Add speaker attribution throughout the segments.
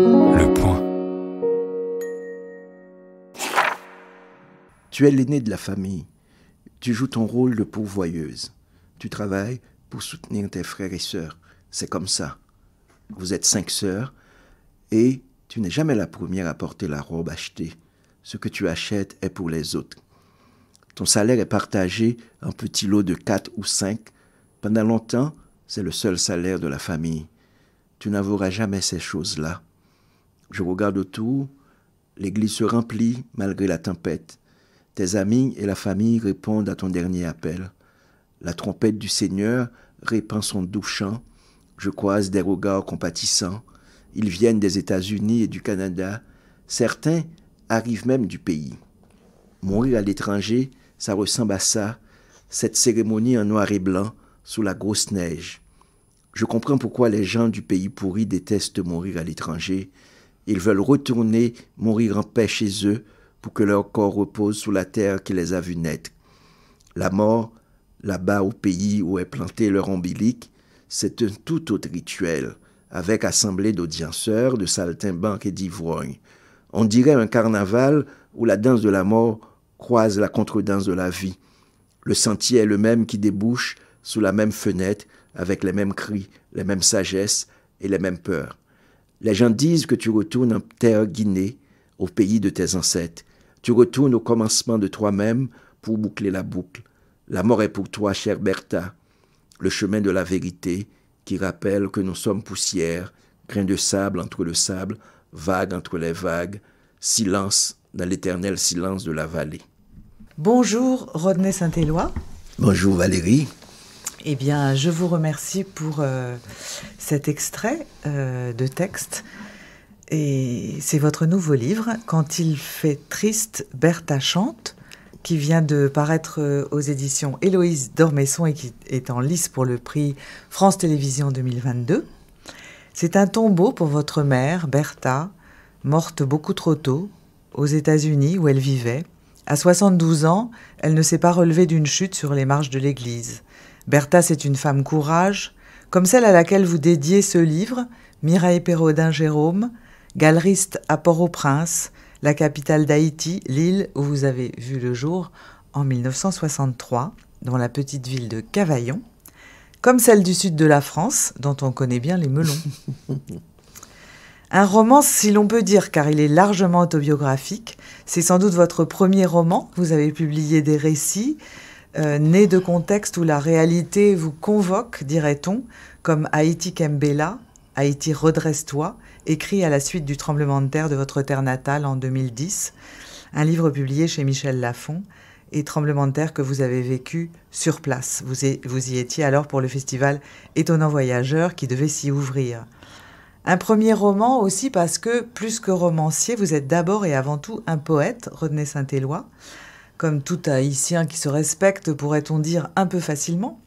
Speaker 1: Le point.
Speaker 2: Tu es l'aîné de la famille. Tu joues ton rôle de pourvoyeuse. Tu travailles pour soutenir tes frères et sœurs. C'est comme ça. Vous êtes cinq sœurs et tu n'es jamais la première à porter la robe achetée. Ce que tu achètes est pour les autres. Ton salaire est partagé en petits lots de quatre ou cinq. Pendant longtemps, c'est le seul salaire de la famille. Tu n'avoueras jamais ces choses-là. Je regarde autour, l'église se remplit malgré la tempête. Tes amis et la famille répondent à ton dernier appel. La trompette du Seigneur répand son doux chant. Je croise des regards compatissants. Ils viennent des États-Unis et du Canada. Certains arrivent même du pays. Mourir à l'étranger, ça ressemble à ça, cette cérémonie en noir et blanc sous la grosse neige. Je comprends pourquoi les gens du pays pourri détestent mourir à l'étranger. Ils veulent retourner mourir en paix chez eux pour que leur corps repose sous la terre qui les a vus naître. La mort, là-bas au pays où est planté leur ombilique, c'est un tout autre rituel, avec assemblée d'audienceurs, de saltimbanques et d'ivrognes. On dirait un carnaval où la danse de la mort croise la contredanse de la vie. Le sentier est le même qui débouche sous la même fenêtre, avec les mêmes cris, les mêmes sagesses et les mêmes peurs. Les gens disent que tu retournes en terre Guinée, au pays de tes ancêtres. Tu retournes au commencement de toi-même pour boucler la boucle. La mort est pour toi, chère Bertha, le chemin de la vérité qui rappelle que nous sommes poussière, grain de sable entre le sable, vague entre les vagues, silence dans l'éternel silence de la vallée.
Speaker 3: Bonjour Rodney Saint-Éloi.
Speaker 2: Bonjour Valérie.
Speaker 3: Eh bien, je vous remercie pour euh, cet extrait euh, de texte. Et c'est votre nouveau livre, Quand il fait triste, Bertha chante, qui vient de paraître euh, aux éditions Héloïse Dormesson et qui est en lice pour le prix France Télévisions 2022. C'est un tombeau pour votre mère, Bertha, morte beaucoup trop tôt, aux États-Unis où elle vivait. À 72 ans, elle ne s'est pas relevée d'une chute sur les marches de l'église. Bertha, c'est une femme courage, comme celle à laquelle vous dédiez ce livre, Mireille Perraudin Jérôme, galeriste à Port-au-Prince, la capitale d'Haïti, l'île où vous avez vu le jour en 1963, dans la petite ville de Cavaillon, comme celle du sud de la France, dont on connaît bien les melons. Un roman, si l'on peut dire, car il est largement autobiographique. C'est sans doute votre premier roman. Vous avez publié des récits euh, nés de contextes où la réalité vous convoque, dirait-on, comme Haïti Kembela, Haïti redresse-toi, écrit à la suite du tremblement de terre de votre terre natale en 2010, un livre publié chez Michel Lafon, et tremblement de terre que vous avez vécu sur place. Vous, vous y étiez alors pour le festival Étonnant Voyageur qui devait s'y ouvrir. Un premier roman aussi parce que, plus que romancier, vous êtes d'abord et avant tout un poète, René Saint-Éloi, comme tout haïtien qui se respecte, pourrait-on dire un peu facilement.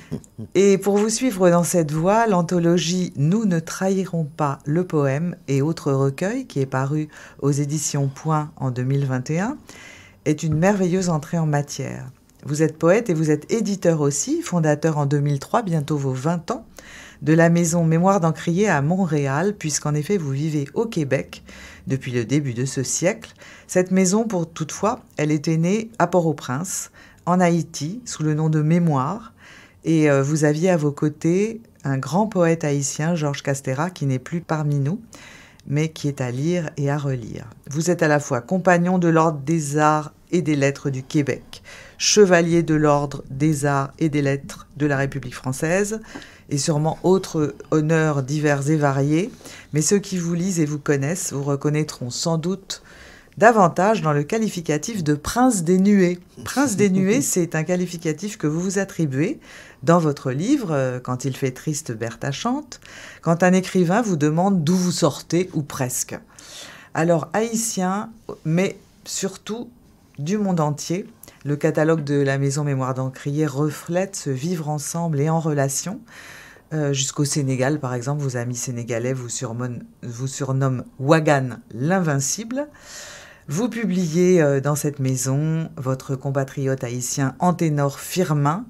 Speaker 3: et pour vous suivre dans cette voie, l'anthologie Nous ne trahirons pas le poème et autres recueils, qui est paru aux éditions Point en 2021, est une merveilleuse entrée en matière. Vous êtes poète et vous êtes éditeur aussi, fondateur en 2003, bientôt vos 20 ans, de la maison Mémoire d'Encrier à Montréal, puisqu'en effet vous vivez au Québec depuis le début de ce siècle. Cette maison, pour toutefois, elle était née à Port-au-Prince, en Haïti, sous le nom de Mémoire, et euh, vous aviez à vos côtés un grand poète haïtien, Georges Castera, qui n'est plus parmi nous, mais qui est à lire et à relire. Vous êtes à la fois compagnon de l'Ordre des Arts et des Lettres du Québec, chevalier de l'Ordre des Arts et des Lettres de la République française, et sûrement autres honneurs divers et variés, mais ceux qui vous lisent et vous connaissent vous reconnaîtront sans doute davantage dans le qualificatif de prince des nuées. Prince des nuées, c'est un qualificatif que vous vous attribuez dans votre livre, euh, quand il fait triste, Bertha chante, quand un écrivain vous demande d'où vous sortez, ou presque. Alors, haïtien, mais surtout du monde entier, le catalogue de la Maison Mémoire d'Encrier reflète ce vivre ensemble et en relation. Euh, jusqu'au Sénégal, par exemple, vos amis sénégalais vous, vous surnomment Wagan l'invincible. Vous publiez euh, dans cette maison votre compatriote haïtien Anténor Firmin,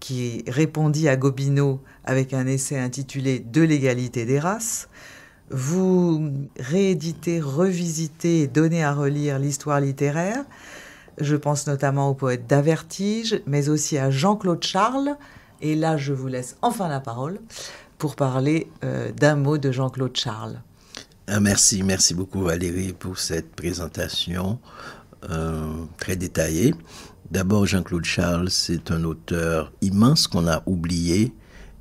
Speaker 3: qui répondit à Gobineau avec un essai intitulé De l'égalité des races. vous rééditez, revisitez et donnez à relire l'histoire littéraire. Je pense notamment au poète d'Avertige, mais aussi à Jean-Claude Charles. Et là, je vous laisse enfin la parole pour parler euh, d'un mot de Jean-Claude Charles.
Speaker 2: Ah, merci, merci beaucoup Valérie pour cette présentation euh, très détaillée. D'abord, Jean-Claude Charles, c'est un auteur immense qu'on a oublié.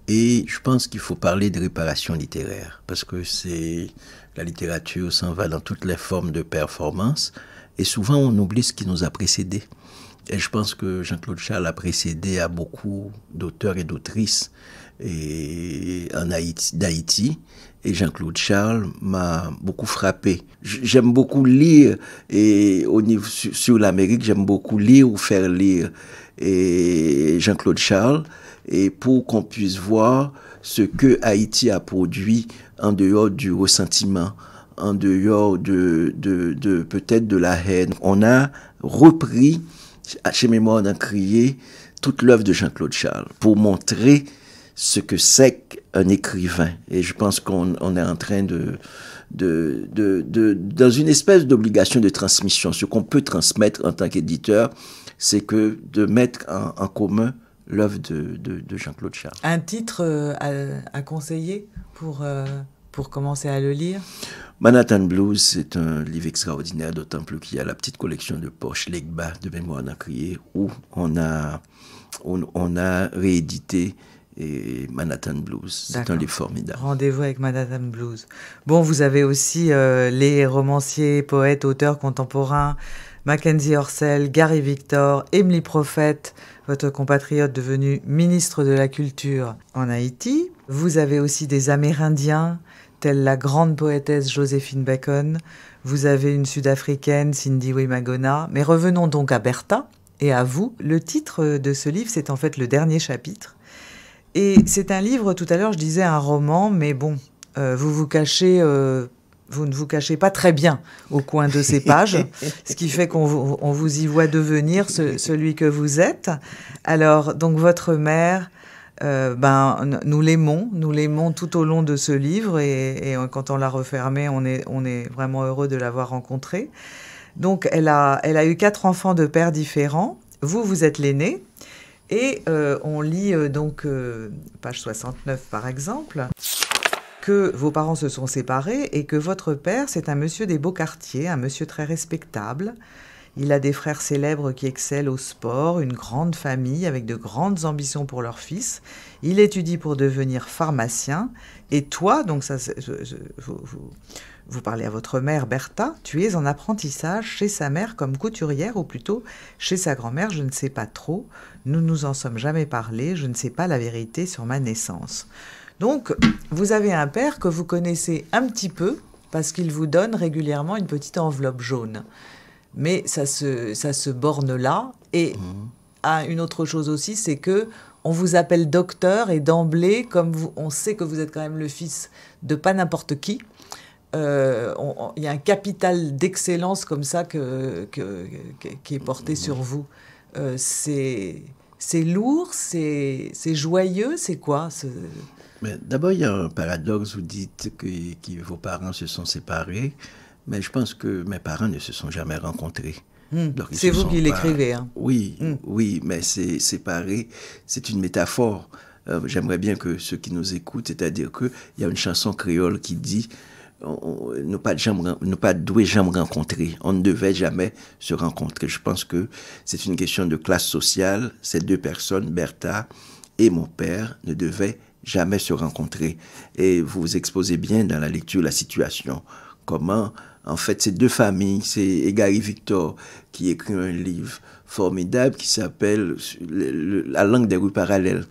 Speaker 2: Et je pense qu'il faut parler de réparation littéraire, parce que c'est la littérature s'en va dans toutes les formes de performance, et souvent on oublie ce qui nous a précédés. Et je pense que Jean-Claude Charles a précédé à beaucoup d'auteurs et d'autrices d'Haïti. Et Jean-Claude Charles m'a beaucoup frappé. J'aime beaucoup lire et au niveau sur, l'Amérique, j'aime beaucoup lire ou faire lire Jean-Claude Charles et pour qu'on puisse voir ce que Haïti a produit en dehors du ressentiment, en dehors de, de, de peut-être de la haine. On a repris chez Mémoire d'un crier toute l'œuvre de Jean-Claude Charles pour montrer ce que c'est qu'un écrivain. Et je pense qu'on est en train de, de, de, de dans une espèce d'obligation de transmission. Ce qu'on peut transmettre en tant qu'éditeur, c'est que de mettre en, commun l'œuvre de, de, Jean-Claude Charles.
Speaker 3: Un titre euh, à, à, conseiller pour, euh, pour commencer à le lire?
Speaker 2: Manhattan Blues, c'est un livre extraordinaire, d'autant plus qu'il y a la petite collection de poches Legba de mémoire crié où on a, on, on a réédité et Manhattan Blues. C'est un livre formidable.
Speaker 3: Rendez-vous avec Manhattan Blues. Bon, vous avez aussi euh, les romanciers, poètes, auteurs contemporains, Mackenzie Orsel, Gary Victor, Emily Prophète, votre compatriote devenu ministre de la Culture en Haïti. Vous avez aussi des Amérindiens, telle la grande poétesse Joséphine Bacon. Vous avez une Sud-Africaine, Cindy Wimagona. Mais revenons donc à Bertha et à vous. Le titre de ce livre, c'est en fait le dernier chapitre. Et c'est un livre, tout à l'heure je disais un roman, mais bon, euh, vous vous cachez, euh, vous ne vous cachez pas très bien au coin de ces pages, ce qui fait qu'on vous, on vous y voit devenir celui que vous êtes. Alors, donc votre mère, euh, ben, nous l'aimons, nous l'aimons tout au long de ce livre et, et, quand on l'a refermé, on est, on est vraiment heureux de l'avoir rencontrée. Donc, elle a, elle a eu quatre enfants de pères différents. Vous, vous êtes l'aîné. Et euh, on lit euh, donc, euh, page 69 par exemple, que vos parents se sont séparés et que votre père, c'est un monsieur des beaux quartiers, un monsieur très respectable. Il a des frères célèbres qui excellent au sport, une grande famille avec de grandes ambitions pour leur fils. Il étudie pour devenir pharmacien. Et toi, donc ça, vous, vous parlez à votre mère Bertha, tu es en apprentissage chez sa mère comme couturière, ou plutôt chez sa grand-mère, je ne sais pas trop. Nous nous en sommes jamais parlé, je ne sais pas la vérité sur ma naissance. Donc, vous avez un père que vous connaissez un petit peu, parce qu'il vous donne régulièrement une petite enveloppe jaune. Mais ça se, ça se borne là. Et mmh. une autre chose aussi, c'est que on vous appelle docteur et d'emblée, comme on sait que vous êtes quand même le fils de pas n'importe qui, euh, il y a un capital d'excellence comme ça que, qui est porté sur vous. Euh, c'est lourd, c'est joyeux, c'est quoi
Speaker 2: D'abord, il y a un paradoxe. Vous dites que, vos parents se sont séparés, mais je pense que mes parents ne se sont jamais rencontrés.
Speaker 3: Hmm. c'est vous qui l'écrivez. Hein.
Speaker 2: Oui, hmm. oui, mais c'est séparé, c'est une métaphore. Euh, j'aimerais bien que ceux qui nous écoutent, c'est-à-dire qu'il y a une chanson créole qui dit ne pas, jamais, pas jamais rencontrer. On ne devait jamais se rencontrer. Je pense que c'est une question de classe sociale. Ces deux personnes, Bertha et mon père, ne devaient jamais se rencontrer. Et vous exposez bien dans la lecture la situation. Comment, en fait, ces deux familles, c'est Gary Victor qui écrit un livre formidable qui s'appelle La langue des rues parallèles.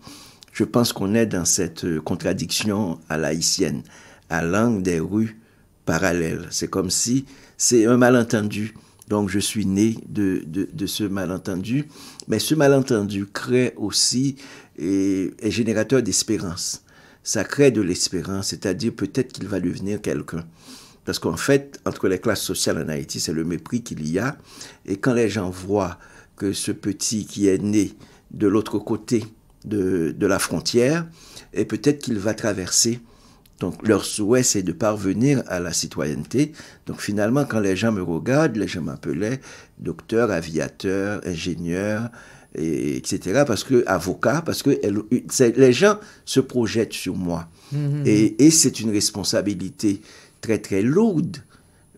Speaker 2: Je pense qu'on est dans cette contradiction à la haïtienne, à langue des rues parallèle. C'est comme si c'est un malentendu. Donc je suis né de, de, ce malentendu. Mais ce malentendu crée aussi et est générateur d'espérance. Ça crée de l'espérance, c'est-à-dire peut-être qu'il va devenir quelqu'un. Parce qu'en fait, entre les classes sociales en Haïti, c'est le mépris qu'il y a. Et quand les gens voient que ce petit qui est né de l'autre côté de, de la frontière, et peut-être qu'il va traverser Donc leur souhait, c'est de parvenir à la citoyenneté. Donc finalement, quand les gens me regardent, les gens m'appelaient docteur, aviateur, ingénieur, et, etc. Parce que avocat, parce que les gens se projettent sur moi. Mhm. Et, et c'est une responsabilité très très lourde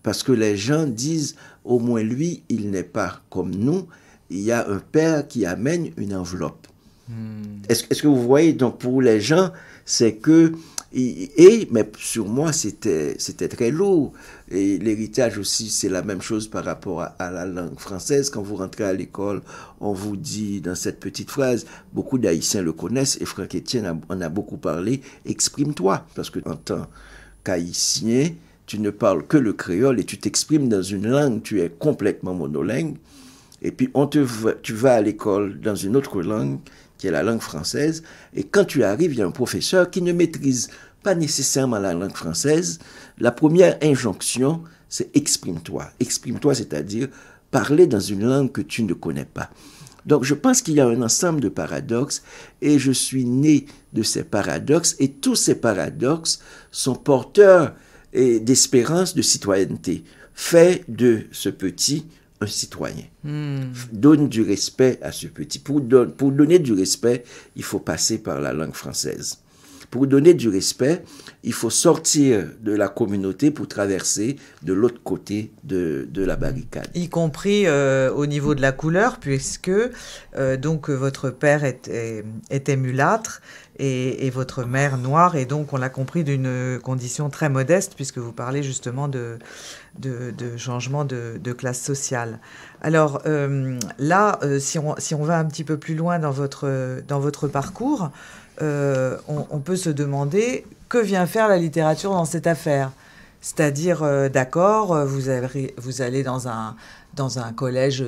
Speaker 2: parce que les gens disent au moins lui, il n'est pas comme nous. Il y a un père qui amène une enveloppe. Hmm. Est-ce que vous voyez Donc pour les gens, c'est que et, mais sur moi, c'était, c'était très lourd. Et l'héritage aussi, c'est la même chose par rapport à, la langue française. Quand vous rentrez à l'école, on vous dit dans cette petite phrase, beaucoup d'Haïtiens le connaissent, et Franck Etienne en a beaucoup parlé, exprime-toi. Parce que en tant tu ne parles que le créole et tu t'exprimes dans une langue, tu es complètement monolingue. Et puis on te, tu vas à l'école dans une autre langue, qui est la langue française, et quand tu arrives, il y a un professeur qui ne maîtrise pas nécessairement la langue française. La première injonction, c'est exprime-toi. Exprime-toi, c'est-à-dire parler dans une langue que tu ne connais pas. Donc je pense qu'il y a un ensemble de paradoxes et je suis né de ces paradoxes et tous ces paradoxes sont porteurs d'espérance de citoyenneté. Fais de ce petit un citoyen. Hmm. Donne du respect à ce petit. Pour, pour donner du respect, il faut passer par la langue française. Pour donner du respect, il faut sortir de la communauté pour traverser de l'autre côté de, de, la barricade.
Speaker 3: Y compris euh, au niveau de la couleur, puisque euh, donc votre père était, mulâtre et, votre mère noire, et donc on l'a compris d'une condition très modeste, puisque vous parlez justement de, de, changement de, classe sociale. Alors euh, là, si, on, si on va un petit peu plus loin dans votre, dans votre parcours, euh, on, peut se demander que vient faire la littérature dans cette affaire. C'est-à-dire, euh, d'accord, euh, vous, allez dans un, collège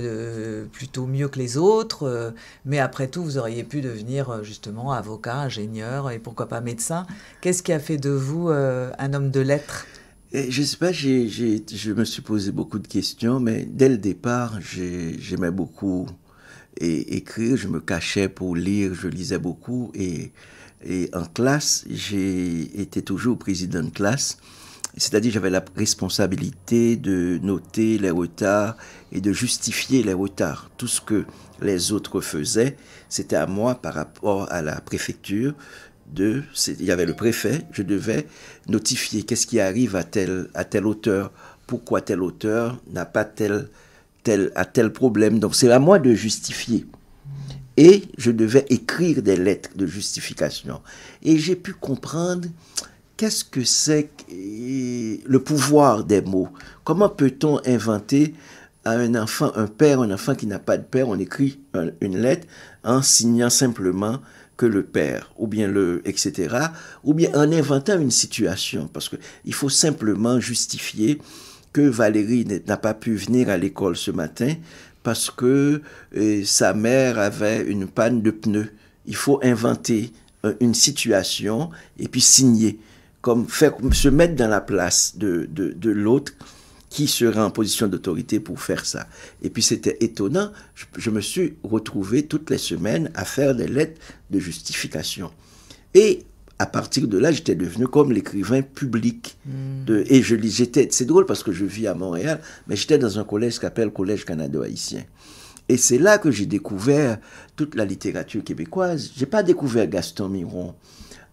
Speaker 3: plutôt mieux que les autres, mais après tout, vous auriez pu devenir justement avocat, ingénieur et pourquoi pas médecin. Qu'est-ce qui a fait de vous un homme de lettres?
Speaker 2: Je sais pas, je me suis posé beaucoup de questions, mais dès le départ, j'aimais beaucoup et écrire, je me cachais pour lire, je lisais beaucoup et, et en classe, j'ai été toujours président de classe, c'est-à-dire j'avais la responsabilité de noter les retards et de justifier les retards. Tout ce que les autres faisaient, c'était à moi par rapport à la préfecture. De, il y avait le préfet, je devais notifier qu'est-ce qui arrive à tel, à tel auteur, pourquoi tel auteur n'a pas tel à tel problème. Donc c'est à moi de justifier. Et je devais écrire des lettres de justification. Et j'ai pu comprendre qu'est-ce que c'est le pouvoir des mots. Comment peut-on inventer à un enfant, un père, un enfant qui n'a pas de père, on écrit une lettre en signant simplement que le père, ou bien le, etc., ou bien en inventant une situation, parce qu'il faut simplement justifier que Valérie n'a pas pu venir à l'école ce matin parce que euh, sa mère avait une panne de pneus. Il faut inventer euh, une situation et puis signer, comme faire, se mettre dans la place de, de, l'autre qui serait en position d'autorité pour faire ça. Et puis c'était étonnant, je, je, me suis retrouvé toutes les semaines à faire des lettres de justification. Et à partir de là, j'étais devenu comme l'écrivain public. De, et je j'étais, c'est drôle parce que je vis à Montréal, mais j'étais dans un collège qui s'appelle Collège canado-haïtien. Et c'est là que j'ai découvert toute la littérature québécoise. J'ai pas découvert Gaston Miron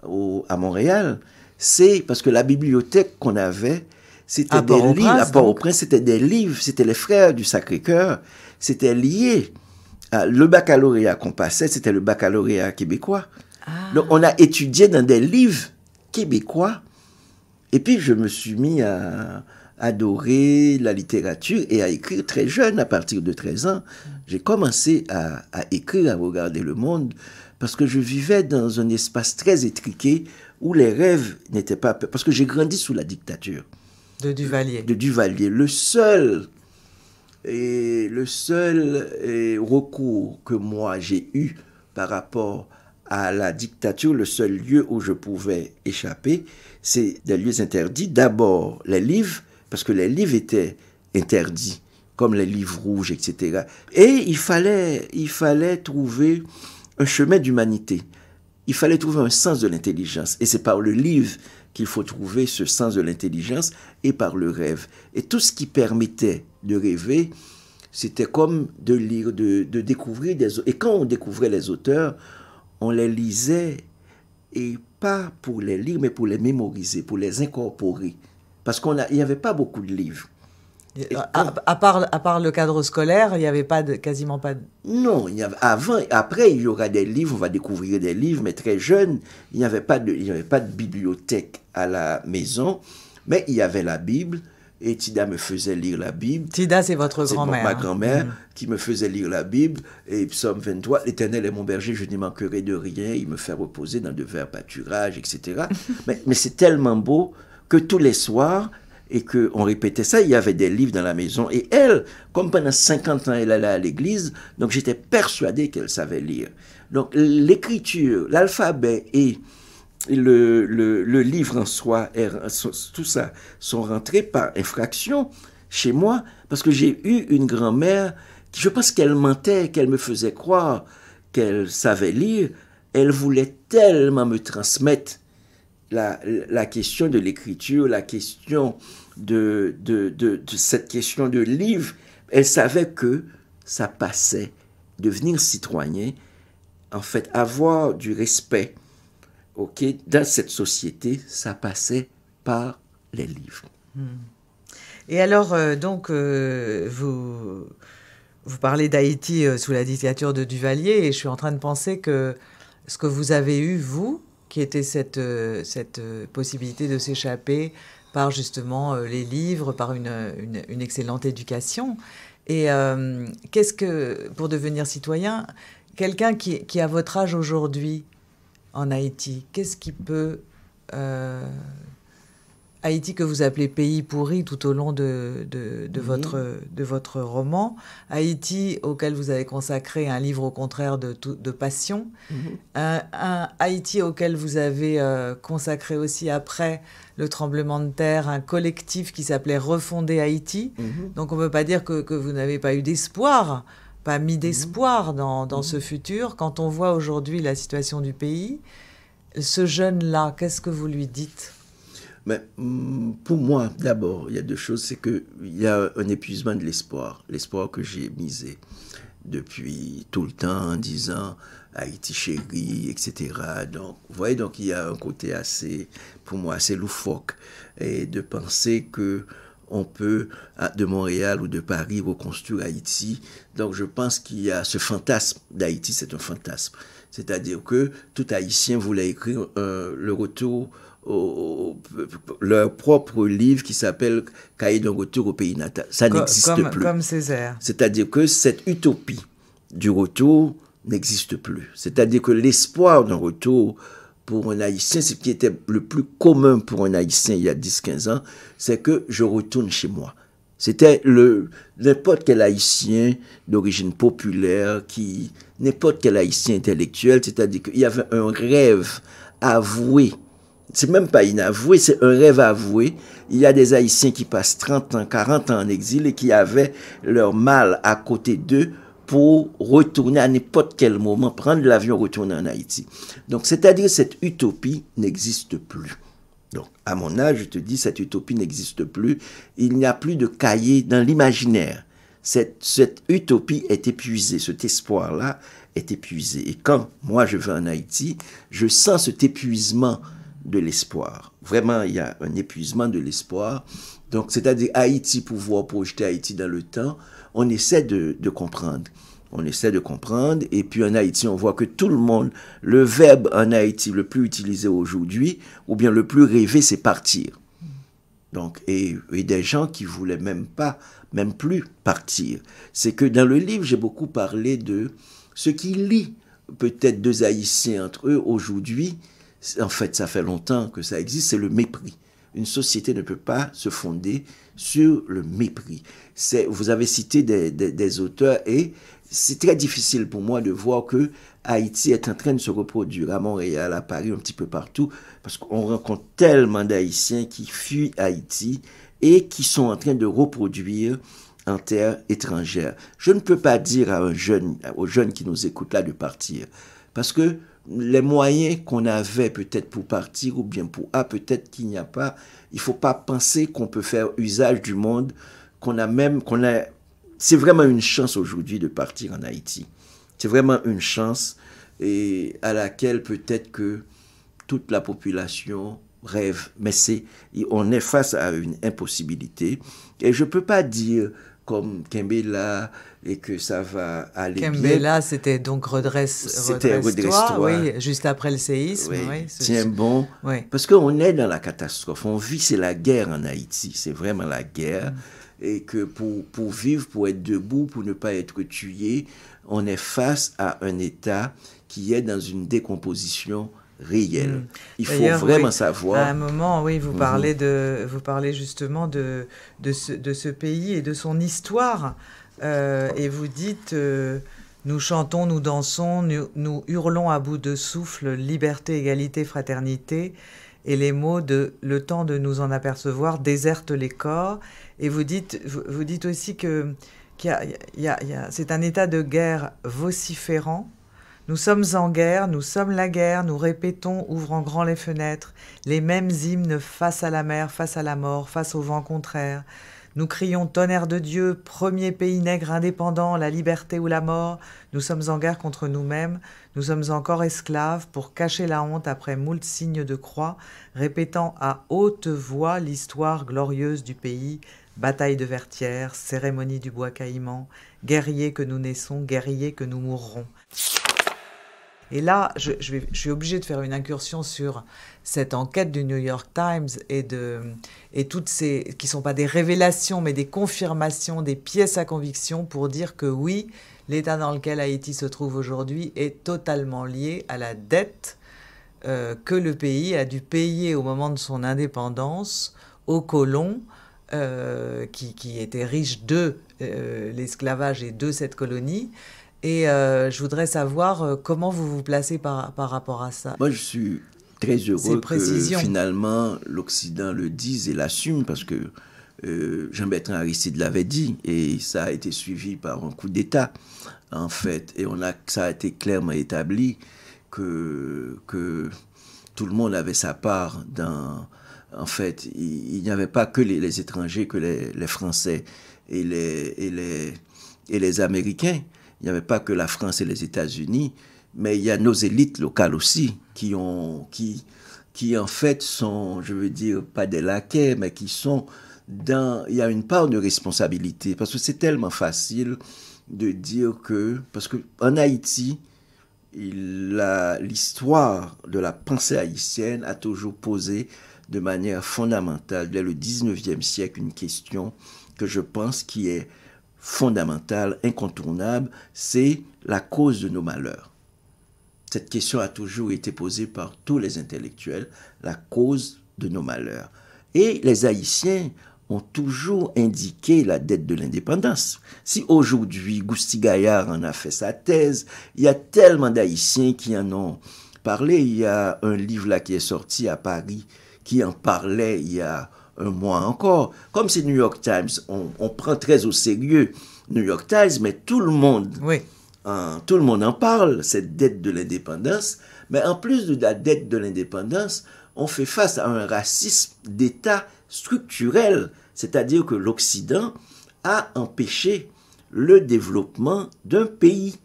Speaker 2: au, à Montréal. C'est parce que la bibliothèque qu'on avait, c'était des livres. à Port-au-Prince, c'était des livres. C'était les frères du Sacré-Cœur. C'était lié. À, le baccalauréat qu'on passait, c'était le baccalauréat québécois. Donc, on a étudié dans des livres québécois. Et puis, je me suis mis à adorer la littérature et à écrire très jeune, à partir de 13 ans. J'ai commencé à, écrire, à regarder le monde, parce que je vivais dans un espace très étriqué où les rêves n'étaient pas... Parce que j'ai grandi sous la dictature.
Speaker 3: De Duvalier.
Speaker 2: De Duvalier. Le seul... Et le seul recours que moi j'ai eu par rapport à la dictature, le seul lieu où je pouvais échapper, c'est des lieux interdits. D'abord, les livres, parce que les livres étaient interdits, comme les livres rouges, etc. Et il fallait, il fallait trouver un chemin d'humanité. Il fallait trouver un sens de l'intelligence. Et c'est par le livre qu'il faut trouver ce sens de l'intelligence et par le rêve. Et tout ce qui permettait de rêver, c'était comme de lire, de, découvrir des Et quand on découvrait les auteurs, on les lisait, et pas pour les lire, mais pour les mémoriser, pour les incorporer. Parce qu'il n'y avait pas beaucoup de livres.
Speaker 3: À, part, à part le cadre scolaire, il n'y avait pas de, quasiment pas de...
Speaker 2: Non, il y avait, avant, après, il y aura des livres, on va découvrir des livres, mais très jeune, il n'y avait, pas de, il avait pas de bibliothèque à la maison, mais il y avait la Bible, et Tida me faisait lire la Bible.
Speaker 3: Tida, c'est votre grand-mère.
Speaker 2: ma grand-mère mm. qui me faisait lire la Bible. Et Psaume 23, l'Éternel est mon berger, je n'y manquerai de rien. Il me fait reposer dans de verts pâturages, etc. mais, mais c'est tellement beau que tous les soirs, et qu'on répétait ça, il y avait des livres dans la maison. Et elle, comme pendant 50 ans, elle allait à l'église, donc j'étais persuadé qu'elle savait lire. Donc l'écriture, l'alphabet et le, le, livre en soi, tout ça, sont rentrés par infraction chez moi, parce que j'ai eu une grand-mère qui, je pense qu'elle mentait, qu'elle me faisait croire qu'elle savait lire. Elle voulait tellement me transmettre la, la question de l'écriture, la question de, de, de, cette question de livre, elle savait que ça passait. Devenir citoyen, en fait, avoir du respect ok, dans cette société, ça passait par les livres. Hmm.
Speaker 3: Et alors, euh, donc, euh, vous, vous parlez d'Haïti euh, sous la dictature de Duvalier, et je suis en train de penser que ce que vous avez eu, vous, qui était cette, cette possibilité de s'échapper par justement les livres, par une, une, excellente éducation. Et qu'est-ce que, pour devenir citoyen, quelqu'un qui, qui, a votre âge aujourd'hui en Haïti, qu'est-ce qui peut euh, Haïti que vous appelez pays pourri tout au long de, de, votre, de votre roman, Haïti auquel vous avez consacré un livre au contraire de, de passion, mhm. un, Haïti auquel vous avez euh, consacré aussi après le tremblement de terre un collectif qui s'appelait Refonder Haïti. Mhm. Donc on ne peut pas dire que, que vous n'avez pas eu d'espoir, pas mis mhm. d'espoir dans, dans ce futur. Quand on voit aujourd'hui la situation du pays, ce jeune-là, qu'est-ce que vous lui dites?
Speaker 2: Mais mm, pour moi, d'abord, il y a deux choses. C'est qu'il y a un épuisement de l'espoir. L'espoir que j'ai misé depuis tout le temps en disant Haïti chérie, etc. Donc, vous voyez, donc il y a un côté assez, pour moi, assez loufoque. Et de penser que on peut, de Montréal ou de Paris, reconstruire Haïti. Donc, je pense qu'il y a ce fantasme d'Haïti, c'est un fantasme. C'est-à-dire que tout Haïtien voulait écrire euh, le retour leur propre livre qui s'appelle Cahiers d'un retour au pays natal. Ça n'existe plus.
Speaker 3: Comme Césaire.
Speaker 2: C'est-à-dire que cette utopie du retour n'existe plus. C'est-à-dire que l'espoir d'un retour pour un Haïtien, ce qui était le plus commun pour un Haïtien il y a 10-15 ans, c'est que je retourne chez moi. C'était le n'importe quel Haïtien d'origine populaire, qui n'importe quel Haïtien intellectuel, c'est-à-dire qu'il y avait un rêve avoué c'est même pas inavoué, c'est un rêve avoué. Il y a des Haïtiens qui passent 30 ans, 40 ans en exil et qui avaient leur mal à côté d'eux pour retourner à n'importe quel moment, prendre l'avion, retourner en Haïti. Donc, c'est-à-dire cette utopie n'existe plus. Donc, à mon âge, je te dis, cette utopie n'existe plus. Il n'y a plus de cahier dans l'imaginaire. Cette, cette utopie est épuisée, cet espoir-là est épuisé. Et quand moi je vais en Haïti, je sens cet épuisement de l'espoir. Vraiment, il y a un épuisement de l'espoir. Donc, c'est-à-dire Haïti, pouvoir projeter Haïti dans le temps, on essaie de, comprendre. On essaie de comprendre. Et puis en Haïti, on voit que tout le monde, le verbe en Haïti le plus utilisé aujourd'hui, ou bien le plus rêvé, c'est partir. Donc, et, et, des gens qui voulaient même pas, même plus partir. C'est que dans le livre, j'ai beaucoup parlé de ce qui lie peut-être deux Haïtiens entre eux aujourd'hui, en fait, ça fait longtemps que ça existe, c'est le mépris. Une société ne peut pas se fonder sur le mépris. Vous avez cité des, auteurs et c'est très difficile pour moi de voir que Haïti est en train de se reproduire à Montréal, à Paris, un petit peu partout, parce qu'on rencontre tellement d'Haïtiens qui fuient Haïti et qui sont en train de reproduire en terre étrangère. Je ne peux pas dire à un jeune, aux jeunes qui nous écoutent là de partir, parce que les moyens qu'on avait peut-être pour partir ou bien pour ah peut-être qu'il n'y a pas. Il faut pas penser qu'on peut faire usage du monde, qu'on a même qu'on a. C'est vraiment une chance aujourd'hui de partir en Haïti. C'est vraiment une chance et à laquelle peut-être que toute la population rêve. Mais c'est, on est face à une impossibilité. Et je peux pas dire comme Kembela et que ça va aller
Speaker 3: Kembela, c'était donc redresse, c'était redresse-toi, oui, juste après le séisme. Oui,
Speaker 2: tiens bon, parce qu'on est dans la catastrophe. On vit, c'est la guerre en Haïti, c'est vraiment la guerre. Mm. Et que pour, pour vivre, pour être debout, pour ne pas être tué, on est face à un État qui est dans une décomposition réelle. Mm. Il faut vraiment savoir.
Speaker 3: À un moment, oui, vous, mhm. parlez, de, vous parlez justement de, de, ce, de ce pays et de son histoire. Euh, et vous dites, euh, nous chantons, nous dansons, nous, nous, hurlons à bout de souffle, liberté, égalité, fraternité. Et les mots de le temps de nous en apercevoir désertent les corps. Et vous dites, vous, dites aussi que, c'est un état de guerre vociférant nous sommes en guerre, nous sommes la guerre, nous répétons, ouvrant grand les fenêtres, les mêmes hymnes face à la mer, face à la mort, face au vent contraire. Nous crions tonnerre de Dieu, premier pays nègre indépendant, la liberté ou la mort. Nous sommes en guerre contre nous-mêmes, nous sommes encore esclaves pour cacher la honte après moult signes de croix, répétant à haute voix l'histoire glorieuse du pays, bataille de Vertières, cérémonie du bois caïman, guerriers que nous naissons, guerriers que nous mourrons. Et là, je, suis obligée de faire une incursion sur cette enquête du New York Times et, de, et toutes ces, qui ne sont pas des révélations, mais des confirmations, des pièces à conviction pour dire que oui, l'état dans lequel Haïti se trouve aujourd'hui est totalement lié à la dette euh, que le pays a dû payer au moment de son indépendance aux colons. Euh, qui, qui, étaient riches de euh, l'esclavage et de cette colonie, et euh, je voudrais savoir euh, comment vous vous placez par, par rapport à ça.
Speaker 2: Moi, je suis très heureux que finalement l'Occident le dise et l'assume parce que euh, Jean-Bertrand Aristide l'avait dit et ça a été suivi par un coup d'État en fait. Et on a ça a été clairement établi que que tout le monde avait sa part dans en fait il, n'y avait pas que les, étrangers que les, les, Français et les et les et les Américains il n'y avait pas que la France et les États-Unis, mais il y a nos élites locales aussi qui ont, qui, qui en fait sont, je veux dire, pas des laquais, mais qui sont dans, il y a une part de responsabilité parce que c'est tellement facile de dire que, parce que en Haïti, l'histoire de la pensée haïtienne a toujours posé de manière fondamentale, dès le 19e siècle, une question que je pense qui est fondamentale, incontournable, c'est la cause de nos malheurs. Cette question a toujours été posée par tous les intellectuels, la cause de nos malheurs. Et les Haïtiens ont toujours indiqué la dette de l'indépendance. Si aujourd'hui Gousti Gaillard en a fait sa thèse, il y a tellement d'Haïtiens qui en ont parlé. Il y a un livre là qui est sorti à Paris qui en parlait il y a un mois encore. Comme c'est New York Times, on, prend très au sérieux New York Times, mais tout le monde, oui. tout le monde en parle, cette dette de l'indépendance. Mais en plus de la dette de l'indépendance, on fait face à un racisme d'État structurel, c'est-à-dire que l'Occident a empêché le développement d'un pays.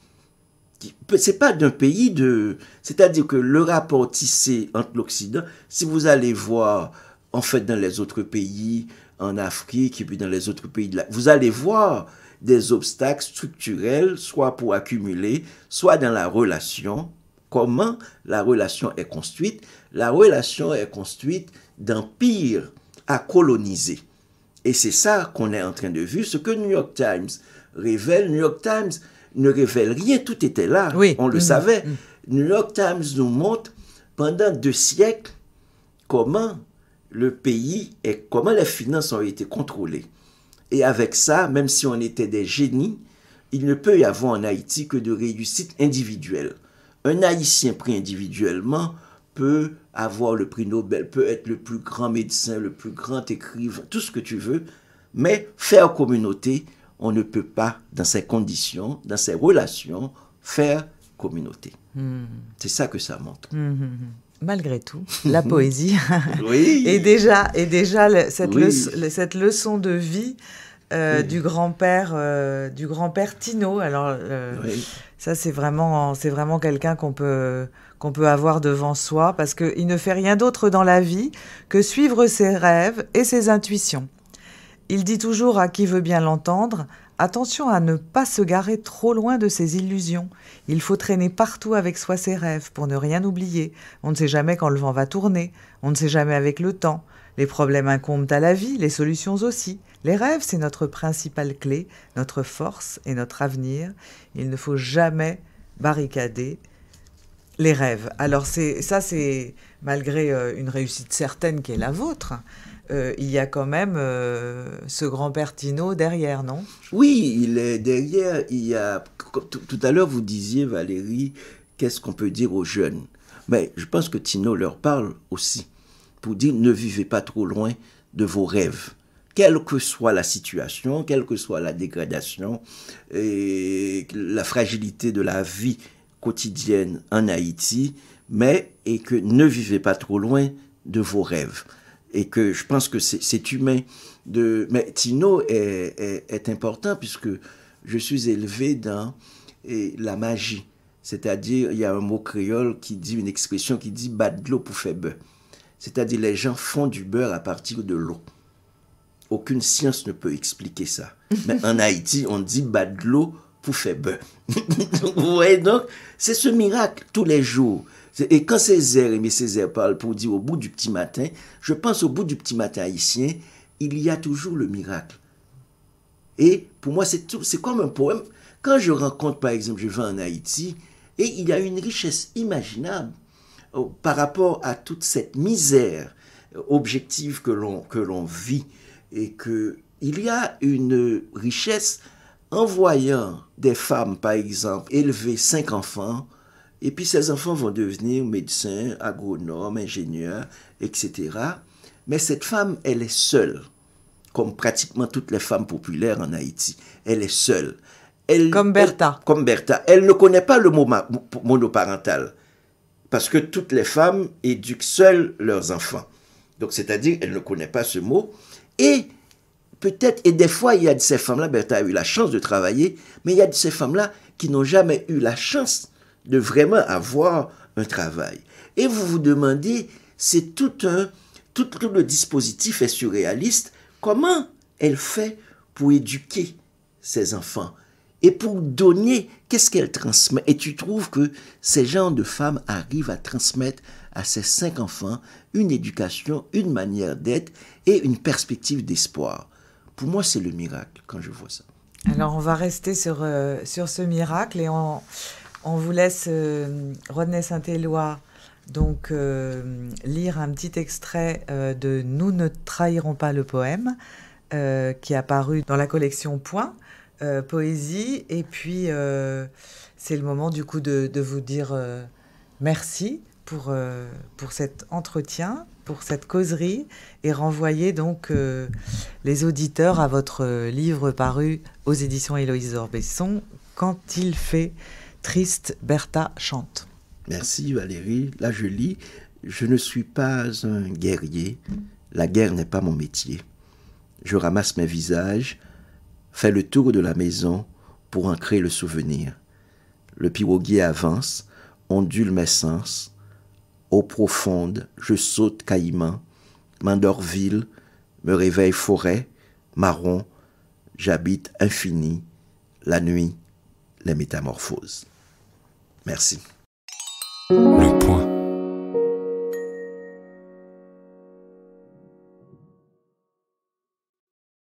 Speaker 2: C'est pas d'un pays de, c'est-à-dire que le rapport tissé entre l'Occident, si vous allez voir en fait dans les autres pays, en Afrique et puis dans les autres pays de la... Vous allez voir des obstacles structurels, soit pour accumuler, soit dans la relation. Comment la relation est construite? La relation est construite d'empire à coloniser. Et c'est ça qu'on est en train de voir. Ce que New York Times révèle, New York Times ne révèle rien, tout était là, oui. on le mm-hmm. savait. Mm-hmm. New York Times nous montre pendant deux siècles comment le pays et comment les finances ont été contrôlées. Et avec ça, même si on était des génies, il ne peut y avoir en Haïti que de réussite individuelle. Un Haïtien pris individuellement peut avoir le prix Nobel, peut être le plus grand médecin, le plus grand écrivain, tout ce que tu veux, mais faire communauté, on ne peut pas, dans ces conditions, dans ces relations, faire communauté. Hmm. C'est ça que ça montre. Hmm,
Speaker 3: hmm, Malgré tout, la poésie. oui. Et déjà, et déjà cette, cette leçon de vie euh, du grand-père euh, du grand-père Tino. Alors euh, ça c'est vraiment c'est vraiment quelqu'un qu'on peut qu'on peut avoir devant soi parce qu'il ne fait rien d'autre dans la vie que suivre ses rêves et ses intuitions. Il dit toujours à qui veut bien l'entendre Attention à ne pas se garer trop loin de ses illusions. Il faut traîner partout avec soi ses rêves pour ne rien oublier. On ne sait jamais quand le vent va tourner, on ne sait jamais avec le temps. Les problèmes incombent à la vie, les solutions aussi. Les rêves, c'est notre principale clé, notre force et notre avenir. Il ne faut jamais barricader les rêves. Alors ça, c'est malgré euh, une réussite certaine qui est la vôtre. Euh, il y a quand même euh, ce grand-père Tino derrière, non?
Speaker 2: Oui, il est derrière. Il y a tout à l'heure vous disiez Valérie, qu'est-ce qu'on peut dire aux jeunes? Mais je pense que Tino leur parle aussi pour dire ne vivez pas trop loin de vos rêves quelle que soit la situation, quelle que soit la dégradation et la fragilité de la vie quotidienne en Haïti, mais et que ne vivez pas trop loin de vos rêves. Et que je pense que c'est humain. De... Mais Tino est, important puisque je suis élevé dans la magie. C'est-à-dire, il y a un mot créole qui dit, une expression qui dit « bas de l'eau pour faire beurre ». C'est-à-dire, les gens font du beurre à partir de l'eau. Aucune science ne peut expliquer ça. Mais en Haïti, on dit « bas de l'eau pour faire beurre ». Vous voyez donc, c'est ce miracle tous les jours. Et quand Césaire, Aimé Césaire parle pour dire au bout du petit matin, je pense au bout du petit matin haïtien, il y a toujours le miracle. Et pour moi, c'est comme un poème. Quand je rencontre, par exemple, je vais en Haïti, et il y a une richesse imaginable oh, par rapport à toute cette misère objective que l'on vit, et qu'il y a une richesse en voyant des femmes, par exemple, élever cinq enfants, et puis ces enfants vont devenir médecins, agronomes, ingénieurs, etc. Mais cette femme, elle est seule, comme pratiquement toutes les femmes populaires en Haïti. Elle est seule. Elle,
Speaker 3: comme Bertha.
Speaker 2: comme Bertha. Elle ne connaît pas le mot monoparental. Parce que toutes les femmes éduquent seules leurs enfants. Donc, c'est-à-dire, elle ne connaît pas ce mot. Et peut-être, et des fois, il y a de ces femmes-là, Bertha a eu la chance de travailler, mais il y a de ces femmes-là qui n'ont jamais eu la chance de vraiment avoir un travail. Et vous vous demandez, c'est tout un, tout, le dispositif est surréaliste, comment elle fait pour éduquer ses enfants et pour donner, qu'est-ce qu'elle transmet? Et tu trouves que ces gens de femmes arrivent à transmettre à ces cinq enfants une éducation, une manière d'être et une perspective d'espoir. Pour moi, c'est le miracle quand je vois ça.
Speaker 3: Alors, on va rester sur, euh, sur ce miracle et on, on vous laisse, euh, Rodney Saint-Éloi, donc euh, lire un petit extrait de Nous ne trahirons pas le poème, qui est apparu dans la collection Point, Poésie. Et puis, c'est le moment du coup de, de vous dire merci pour, pour cet entretien pour cette causerie et renvoyer donc euh, les auditeurs à votre livre paru aux éditions Héloïse Orbesson, Quand il fait triste, Bertha chante.
Speaker 2: Merci Valérie. Là je lis, je ne suis pas un guerrier, la guerre n'est pas mon métier. Je ramasse mes visages, fais le tour de la maison pour en créer le souvenir. Le piroguier avance, ondule mes sens, Eau profonde, je saute caïman, m'endors ville, me réveille forêt, marron, j'habite infini, la nuit, les métamorphoses. Merci.